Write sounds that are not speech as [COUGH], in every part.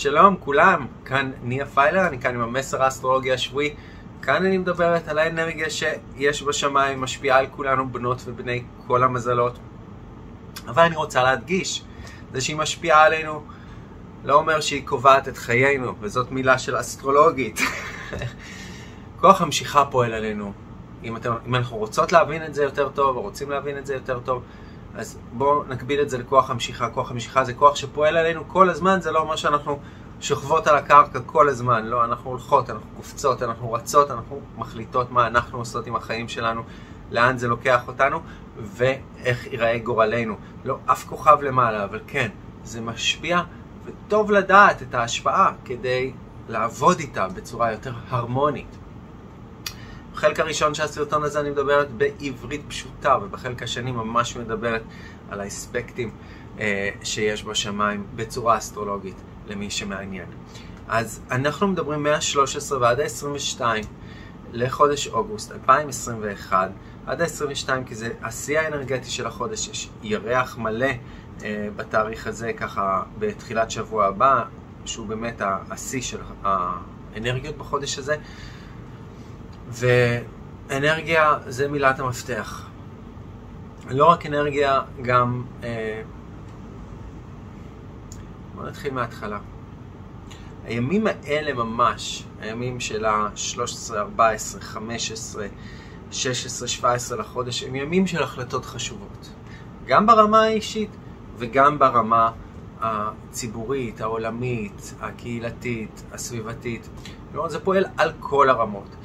שלום כולם, כאן ניה פיילר, אני כאן עם המסר האסטרולוגי השבועי. כאן אני מדברת על האנרגיה שיש בשמיים, משפיעה על כולנו בנות ובני כל המזלות. אבל אני רוצה להדגיש, זה שהיא משפיעה עלינו לא אומר שהיא קובעת את חיינו, וזאת מילה של אסטרולוגית. [LAUGHS] כוח המשיכה פועל עלינו. אם, אתם, אם אנחנו רוצות להבין את זה יותר טוב, או רוצים להבין את זה יותר טוב, אז בואו נקביל את זה לכוח המשיכה. כוח המשיכה זה כוח שפועל עלינו כל הזמן, זה לא אומר שאנחנו שוכבות על הקרקע כל הזמן. לא, אנחנו הולכות, אנחנו קופצות, אנחנו רצות, אנחנו מחליטות מה אנחנו עושות עם החיים שלנו, לאן זה לוקח אותנו, ואיך ייראה גורלנו. לא אף כוכב למעלה, אבל כן, זה משפיע, וטוב לדעת את ההשפעה כדי לעבוד איתה בצורה יותר הרמונית. בחלק הראשון של הסרטון הזה אני מדברת בעברית פשוטה, ובחלק השני ממש מדברת על האספקטים אה, שיש בשמיים בצורה אסטרולוגית, למי שמעניין. אז אנחנו מדברים מה-13 ועד ה-22 לחודש אוגוסט 2021, עד ה-22 כי זה השיא האנרגטי של החודש, יש ירח מלא אה, בתאריך הזה, ככה בתחילת שבוע הבא, שהוא באמת השיא של האנרגיות בחודש הזה. ואנרגיה זה מילת המפתח. לא רק אנרגיה, גם... אה, בואו נתחיל מההתחלה. הימים האלה ממש, הימים של ה-13, 14, 15, 16, 17 לחודש, הם ימים של החלטות חשובות. גם ברמה האישית וגם ברמה הציבורית, העולמית, הקהילתית, הסביבתית. כלומר, זה פועל על כל הרמות.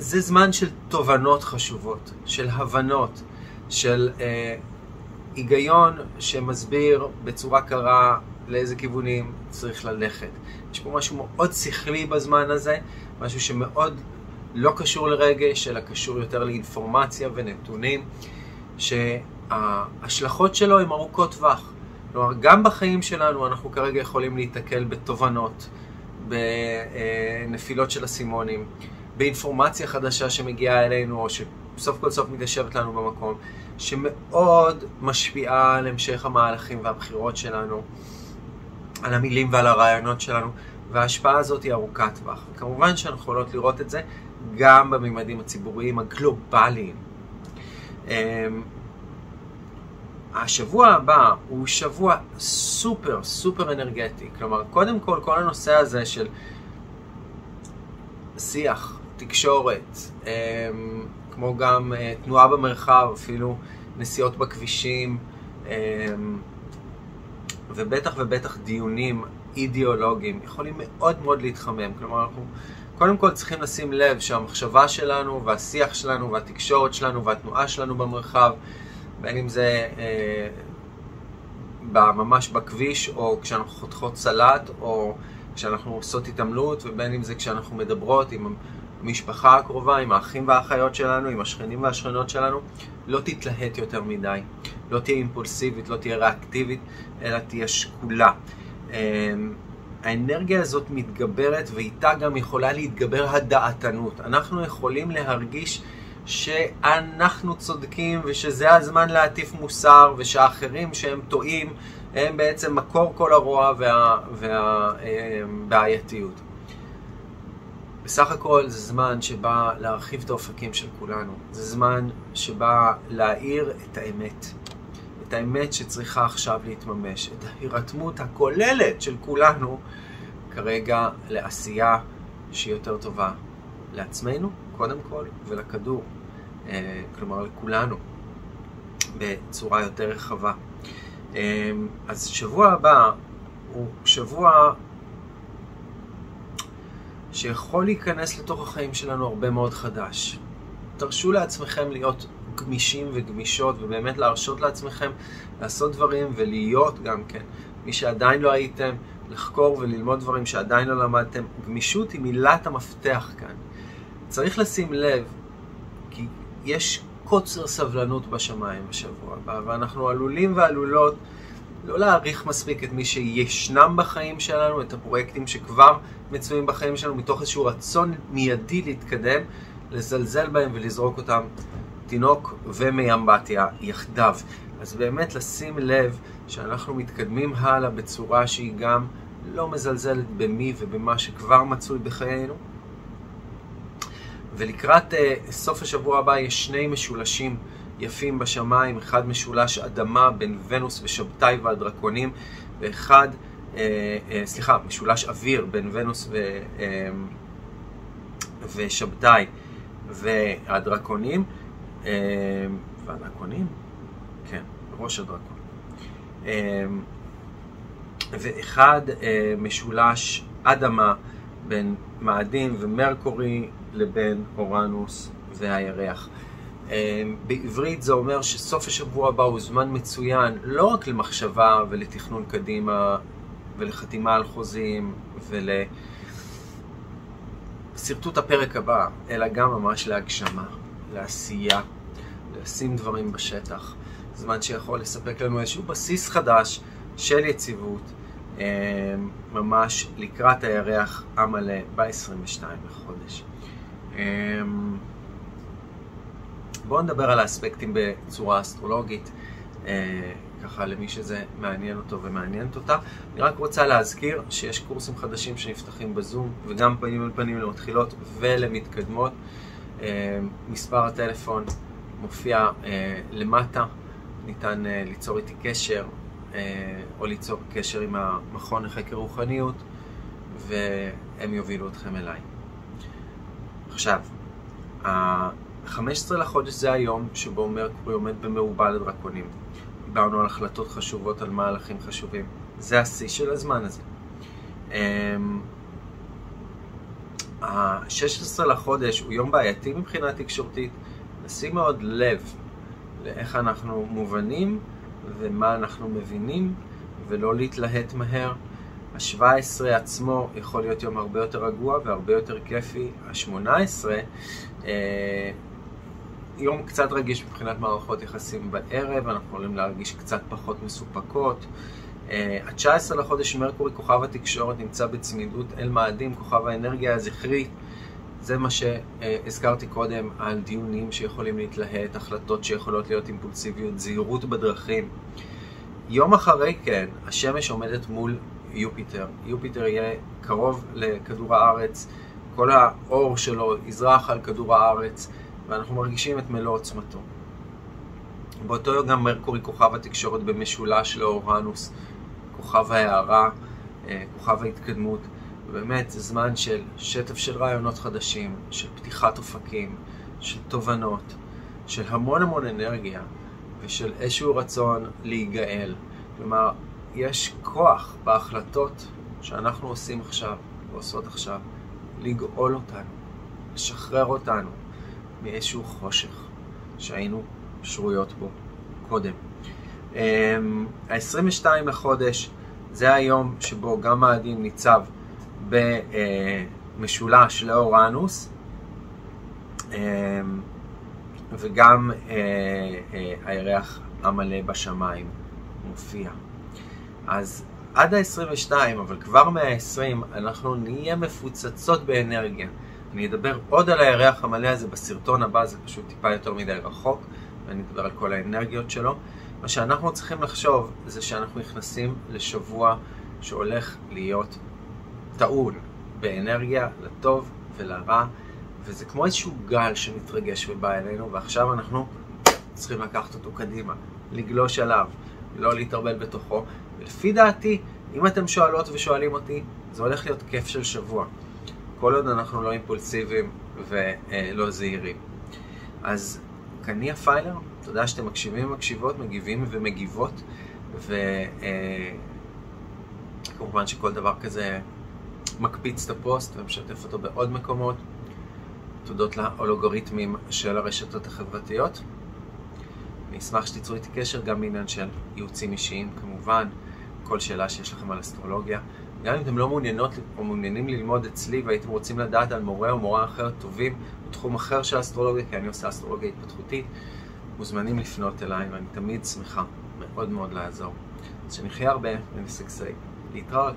זה זמן של תובנות חשובות, של הבנות, של אה, היגיון שמסביר בצורה קרה לאיזה כיוונים צריך ללכת. יש פה משהו מאוד שכלי בזמן הזה, משהו שמאוד לא קשור לרגש, אלא קשור יותר לאינפורמציה ונתונים, שההשלכות שלו הן ארוכות טווח. כלומר, גם בחיים שלנו אנחנו כרגע יכולים להיתקל בתובנות, בנפילות של אסימונים. באינפורמציה חדשה שמגיעה אלינו, או שסוף כל סוף מתיישבת לנו במקום, שמאוד משפיעה על המשך המהלכים והבחירות שלנו, על המילים ועל הרעיונות שלנו, וההשפעה הזאת היא ארוכת טווח. כמובן שאנחנו יכולות לראות את זה גם בממדים הציבוריים הגלובליים. אמ, השבוע הבא הוא שבוע סופר סופר אנרגטי, כלומר קודם כל כל הנושא הזה של שיח, תקשורת, אמ, כמו גם אה, תנועה במרחב, אפילו נסיעות בכבישים, אמ, ובטח ובטח דיונים אידיאולוגיים יכולים מאוד מאוד להתחמם. כלומר, אנחנו קודם כל צריכים לשים לב שהמחשבה שלנו והשיח שלנו והתקשורת שלנו והתנועה שלנו במרחב, בין אם זה אה, ממש בכביש או כשאנחנו חותכות סלט או כשאנחנו עושות התעמלות ובין אם זה כשאנחנו מדברות עם המשפחה הקרובה, עם האחים והאחיות שלנו, עם השכנים והשכנות שלנו, לא תתלהט יותר מדי, לא תהיה אימפולסיבית, לא תהיה ריאקטיבית, אלא תהיה שקולה. אמ, האנרגיה הזאת מתגברת ואיתה גם יכולה להתגבר הדעתנות. אנחנו יכולים להרגיש שאנחנו צודקים ושזה הזמן להטיף מוסר ושאחרים שהם טועים הם בעצם מקור כל הרוע והבעייתיות. וה, וה, בסך הכל זה זמן שבא להרחיב את האופקים של כולנו. זה זמן שבא להאיר את האמת. את האמת שצריכה עכשיו להתממש. את ההירתמות הכוללת של כולנו כרגע לעשייה שהיא יותר טובה לעצמנו, קודם כל, ולכדור. אה, כלומר, לכולנו, בצורה יותר רחבה. אה, אז שבוע הבא הוא שבוע שיכול להיכנס לתוך החיים שלנו הרבה מאוד חדש. תרשו לעצמכם להיות גמישים וגמישות ובאמת להרשות לעצמכם לעשות דברים ולהיות גם כן. מי שעדיין לא הייתם, לחקור וללמוד דברים שעדיין לא למדתם. גמישות היא מילת המפתח כאן. צריך לשים לב, כי יש קוצר סבלנות בשמיים בשבוע הבא, ואנחנו עלולים ועלולות לא להעריך מספיק את מי שישנם בחיים שלנו, את הפרויקטים שכבר מצויים בחיים שלנו, מתוך איזשהו רצון מיידי להתקדם, לזלזל בהם ולזרוק אותם תינוק ומי אמבטיה יחדיו. אז באמת לשים לב שאנחנו מתקדמים הלאה בצורה שהיא גם לא מזלזלת במי ובמה שכבר מצוי בחיינו. ולקראת uh, סוף השבוע הבא יש שני משולשים יפים בשמיים, אחד משולש אדמה בין ונוס ושבתאי והדרקונים, ואחד, uh, uh, סליחה, משולש אוויר בין ונוס ו, uh, ושבתאי והדרקונים, uh, והדרקונים? כן, ראש הדרקון. Uh, ואחד uh, משולש אדמה בין מאדים ומרקורי לבין אורנוס והירח. אמ, בעברית זה אומר שסוף השבוע הבא הוא זמן מצוין לא רק למחשבה ולתכנון קדימה ולחתימה על חוזים ולשרטוט הפרק הבא, אלא גם ממש להגשמה, לעשייה, לשים דברים בשטח. זמן שיכול לספק לנו איזשהו בסיס חדש של יציבות, אמ, ממש לקראת הירח המלא ב-22 לחודש. בואו נדבר על האספקטים בצורה אסטרולוגית, אה, ככה למי שזה מעניין אותו ומעניינת אותה. אני רק רוצה להזכיר שיש קורסים חדשים שנפתחים בזום, וגם פנים אל פנים למתחילות ולמתקדמות. אה, מספר הטלפון מופיע אה, למטה, ניתן ליצור איתי קשר, או ליצור קשר עם המכון לחקר רוחניות, והם יובילו אתכם אליי. עכשיו, ה-15 לחודש זה היום שבו מרקורי עומד במעובה לדרקונים. דיברנו על החלטות חשובות, על מהלכים חשובים. זה השיא של הזמן הזה. ה-16 לחודש הוא יום בעייתי מבחינה תקשורתית. נשים מאוד לב לאיך אנחנו מובנים ומה אנחנו מבינים, ולא להתלהט מהר. ה-17 עצמו יכול להיות יום הרבה יותר רגוע והרבה יותר כיפי. ה-18, אה, יום קצת רגיש מבחינת מערכות יחסים בערב, אנחנו יכולים להרגיש קצת פחות מסופקות. ה-19 לחודש מרקורי, כוכב התקשורת, נמצא בצמידות אל מאדים, כוכב האנרגיה הזכרית. זה מה שהזכרתי קודם על דיונים שיכולים להתלהט, החלטות שיכולות להיות אימפולסיביות, זהירות בדרכים. יום אחרי כן, השמש עומדת מול יופיטר. יופיטר יהיה קרוב לכדור הארץ, כל האור שלו יזרח על כדור הארץ, ואנחנו מרגישים את מלוא עוצמתו. באותו יום גם מרקורי כוכב התקשורת במשולש לאורנוס, כוכב ההערה, אה, כוכב ההתקדמות. באמת, זה זמן של שטף של רעיונות חדשים, של פתיחת אופקים, של תובנות, של המון המון אנרגיה ושל איזשהו רצון להיגאל. כלומר, יש כוח בהחלטות שאנחנו עושים עכשיו ועושות עכשיו לגאול אותנו, לשחרר אותנו מאיזשהו חושך שהיינו שרויות בו קודם. ה-22 אמ, לחודש זה היום שבו גם האדים ניצב במשולש לאורנוס אמ, וגם אה, אה, הירח המלא בשמיים מופיע. אז עד ה-22, אבל כבר מה-20, אנחנו נהיה מפוצצות באנרגיה. אני אדבר עוד על הירח המלא הזה בסרטון הבא, זה פשוט טיפה יותר מדי רחוק, ואני אדבר על כל האנרגיות שלו. מה שאנחנו צריכים לחשוב זה שאנחנו נכנסים לשבוע שהולך להיות טעון באנרגיה לטוב ולרע, וזה כמו איזשהו גל שמתרגש ובא אלינו, ועכשיו אנחנו צריכים לקחת אותו קדימה, לגלוש עליו, לא להתערבל בתוכו, ולפי דעתי, אם אתם שואלות ושואלים אותי, זה הולך להיות כיף של שבוע. כל עוד אנחנו לא אימפולסיביים ולא זהירים. אז קניה פיילר, תודה שאתם מקשיבים ומקשיבות, מגיבים ומגיבות, וכמובן שכל דבר כזה מקפיץ את הפוסט ומשתף אותו בעוד מקומות. תודות לאולוגריתמים של הרשתות החברתיות. אני אשמח שתיצרו איתי קשר גם בעניין של ייעוצים אישיים כמובן. כל שאלה שיש לכם על אסטרולוגיה. גם אם אתם לא מעוניינות או מעוניינים ללמוד אצלי והייתם רוצים לדעת על מורה או מורה אחרת טובים בתחום אחר של אסטרולוגיה, כי אני עושה אסטרולוגיה התפתחותית, מוזמנים לפנות אליי ואני תמיד שמחה מאוד מאוד לעזור. אז שנחיה הרבה ונשגשג. להתראות.